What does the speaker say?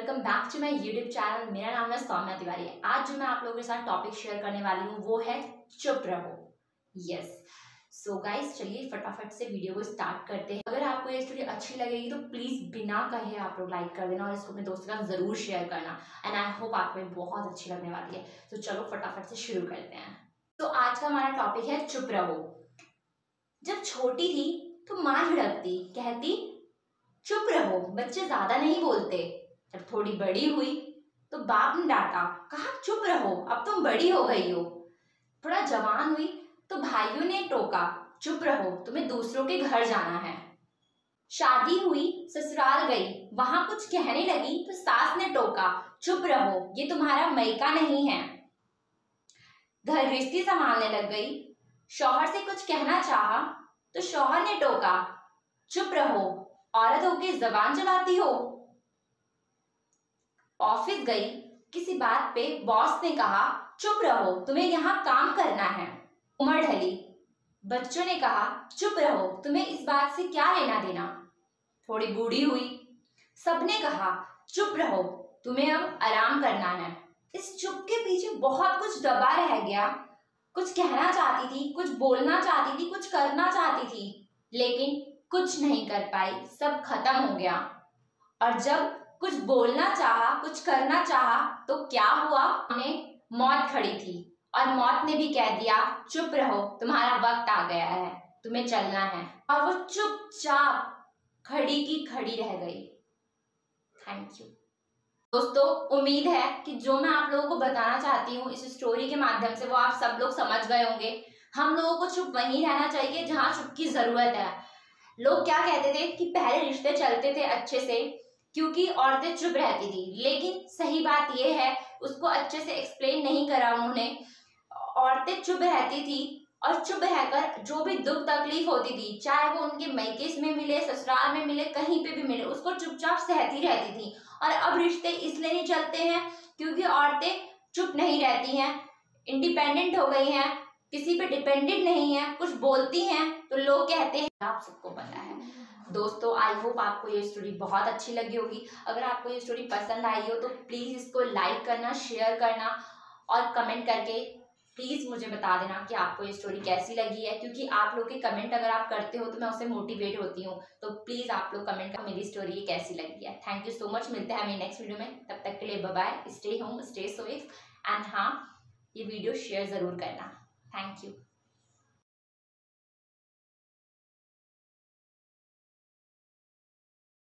Welcome back to my YouTube channel. मेरा नाम है सौम्या तिवारी। आज जो मैं आप लोगों के साथ टॉपिक शेयर करने वाली हूँ, वो है चुप रहो। यस सो गाइस चलिए फटाफट से वीडियो को स्टार्ट करते हैं। अगर आपको ये स्टोरी अच्छी लगेगी तो प्लीज़ बिना कहे आप लोग लाइक कर देना और इसको अपने दोस्तों का ज़रूर शेयर करना। एंड आई होप आप बहुत अच्छी लगने वाली है। तो चलो फटाफट से शुरू करते हैं। तो आज का हमारा टॉपिक है चुप रहो। जब छोटी थी तो माँ झड़कती, कहती, चुप रहो, बच्चे ज़्यादा नहीं बोलते। थोड़ी बड़ी हुई तो बाप ने डांटा कहा, चुप रहो, अब तुम बड़ी हो गई हो। थोड़ा जवान हुई तो भाइयों ने टोका, चुप रहो, तुम्हें दूसरों के घर जाना है। शादी हुई, ससुराल गई, वहाँ कुछ कहने लगी तो सास ने टोका, चुप रहो, ये तुम्हारा मैका नहीं है। घर रिश्ती संभालने लग गई। शौहर से कुछ कहना चाहा तो शौहर ने टोका, चुप रहो, औरत होके जबान चलाती हो। ऑफ़िस गई, किसी बात पे बॉस ने कहा, चुप रहो, तुम्हें यहाँ काम करना है। उम्र ढली। बच्चों ने कहा, चुप रहो, तुम्हें इस बात से क्या लेना देना? थोड़ी बूढ़ी हुई। सबने कहा, चुप रहो, तुम्हें अब आराम करना है। इस चुप के पीछे बहुत कुछ दबा रह गया। कुछ कहना चाहती थी, कुछ बोलना चाहती थी, कुछ करना चाहती थी, लेकिन कुछ नहीं कर पाई, सब खत्म हो गया। और जब कुछ बोलना चाहा, कुछ करना चाहा तो क्या हुआ? हमें मौत खड़ी थी और मौत ने भी कह दिया, चुप रहो, तुम्हारा वक्त आ गया है, तुम्हें चलना है। और वो चुपचाप खड़ी की खड़ी रह गई। थैंक यू दोस्तों, उम्मीद है कि जो मैं आप लोगों को बताना चाहती हूँ, इस स्टोरी के माध्यम से वो आप सब लोग समझ गए होंगे। हम लोगों को चुप वहीं रहना चाहिए जहाँ चुप की ज़रूरत है। लोग क्या कहते थे कि पहले रिश्ते चलते थे अच्छे से क्योंकि औरतें चुप रहती थी। लेकिन सही बात यह है, उसको अच्छे से एक्सप्लेन नहीं करा उन्होंने। औरतें चुप रहती थी और चुप रहकर जो भी दुख तकलीफ़ होती थी, चाहे वो उनके मैकेस में मिले, ससुराल में मिले, कहीं पे भी मिले, उसको चुपचाप सहती रहती थी। और अब रिश्ते इसलिए नहीं चलते हैं क्योंकि औरतें चुप नहीं रहती हैं इंडिपेंडेंट हो गई हैं। किसी पे डिपेंडेंट नहीं है, कुछ बोलती हैं तो लोग कहते हैं, आप सबको पता है। दोस्तों आई होप आपको ये स्टोरी बहुत अच्छी लगी होगी। अगर आपको ये स्टोरी पसंद आई हो तो प्लीज़ इसको लाइक करना शेयर करना और कमेंट करके प्लीज़ मुझे बता देना कि आपको ये स्टोरी कैसी लगी है। क्योंकि आप लोग के कमेंट अगर आप करते हो तो मैं उससे मोटिवेट होती हूँ। तो प्लीज़ आप लोग कमेंट कर, मेरी स्टोरी ये कैसी लगी है। थैंक यू सो मच मिलते हैं हमें नेक्स्ट वीडियो में। तब तक के लिए bye stay home stay safe and हाँ ये वीडियो शेयर ज़रूर करना। Thank you.